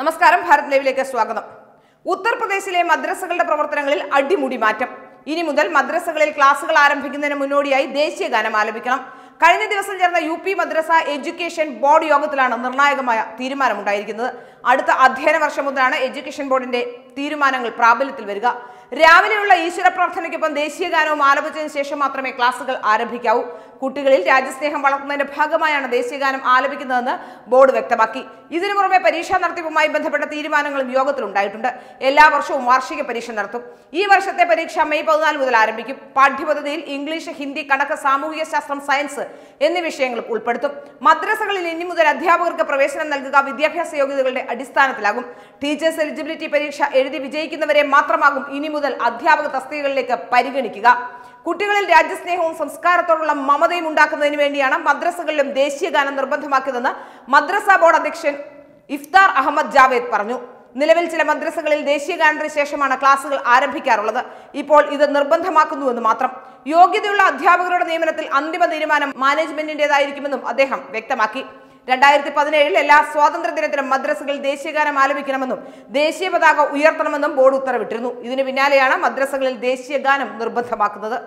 നമസ്കാരം ഭാരത് ലൈവിലേക്ക് സ്വാഗതം. ഉത്തർപ്രദേശിലെ മദ്രസകളുടെ പ്രവർത്തനങ്ങളിൽ അടിമുടി മാറ്റം. ഇനി മുതൽ മദ്രസകളിൽ ക്ലാസുകൾ ആരംഭിക്കുന്നതിന് മുന്നോടിയായി ദേശീയ ഗാനം ആലപിക്കണം. കഴിഞ്ഞ ദിവസം ചേർന്ന യു പി മദ്രസ എഡ്യൂക്കേഷൻ ബോർഡ് യോഗത്തിലാണ് നിർണായകമായ തീരുമാനമുണ്ടായിരിക്കുന്നത്. അടുത്ത അധ്യയന വർഷം മുതലാണ് എഡ്യൂക്കേഷൻ ബോർഡിന്റെ തീരുമാനങ്ങൾ പ്രാബല്യത്തിൽ വരിക. രാവിലെയുള്ള ഈശ്വര പ്രാർത്ഥനയ്ക്കൊപ്പം ദേശീയ ഗാനവും ആലപിച്ചതിന് ശേഷം മാത്രമേ ക്ലാസുകൾ ആരംഭിക്കാവൂ. കുട്ടികളിൽ രാജ്യസ്നേഹം വളർത്തുന്നതിന്റെ ഭാഗമായാണ് ദേശീയഗാനം ആലപിക്കുന്നതെന്ന് ബോർഡ് വ്യക്തമാക്കി. ഇതിനു പുറമെ പരീക്ഷാ നടത്തിപ്പുമായി ബന്ധപ്പെട്ട തീരുമാനങ്ങളും യോഗത്തിലുണ്ടായിട്ടുണ്ട് എല്ലാ വർഷവും വാർഷിക പരീക്ഷ നടത്തും. ഈ വർഷത്തെ പരീക്ഷ മെയ് പതിനാല് മുതൽ ആരംഭിക്കും. പാഠ്യപദ്ധതിയിൽ ഇംഗ്ലീഷ് ഹിന്ദി കണക്ക് സാമൂഹിക ശാസ്ത്രം സയൻസ് എന്നീ വിഷയങ്ങളും ഉൾപ്പെടുത്തും. മദ്രസകളിൽ ഇനി മുതൽ അധ്യാപകർക്ക് പ്രവേശനം നൽകുക വിദ്യാഭ്യാസ യോഗ്യതകളുടെ അടിസ്ഥാനത്തിലാകും. ടീച്ചേഴ്സ് എലിജിബിലിറ്റി പരീക്ഷ എഴുതി വിജയിക്കുന്നവരെ മാത്രമാകും ഇനി മുതൽ അധ്യാപക തസ്തികകളിലേക്ക് പരിഗണിക്കുക. കുട്ടികളിൽ രാജ്യസ്നേഹവും സംസ്കാരത്തോടുള്ള മമതയും ഉണ്ടാക്കുന്നതിന് വേണ്ടിയാണ് മദ്രസകളിലും ദേശീയഗാനം നിർബന്ധമാക്കിയതെന്ന് മദ്രസ ബോർഡ് അധ്യക്ഷൻ ഇഫ്താർ അഹമ്മദ് ജാവേദ് പറഞ്ഞു. നിലവിൽ ചില മദ്രസകളിൽ ദേശീയ ഗാനത്തിന് ശേഷമാണ് ക്ലാസുകൾ ആരംഭിക്കാറുള്ളത്. ഇപ്പോൾ ഇത് നിർബന്ധമാക്കുന്നുവെന്ന് മാത്രം. യോഗ്യതയുള്ള അധ്യാപകരുടെ നിയമനത്തിൽ അന്തിമ തീരുമാനം മാനേജ്മെന്റിന്റേതായിരിക്കുമെന്നും അദ്ദേഹം വ്യക്തമാക്കി. രണ്ടായിരത്തി പതിനേഴിൽ എല്ലാ സ്വാതന്ത്ര്യ ദിനത്തിലും മദ്രസകളിൽ ദേശീയഗാനം ആലപിക്കണമെന്നും ദേശീയ പതാക ഉയർത്തണമെന്നും ബോർഡ് ഉത്തരവിട്ടിരുന്നു. ഇതിന് പിന്നാലെയാണ് മദ്രസകളിൽ ദേശീയഗാനം നിർബന്ധമാക്കുന്നത്.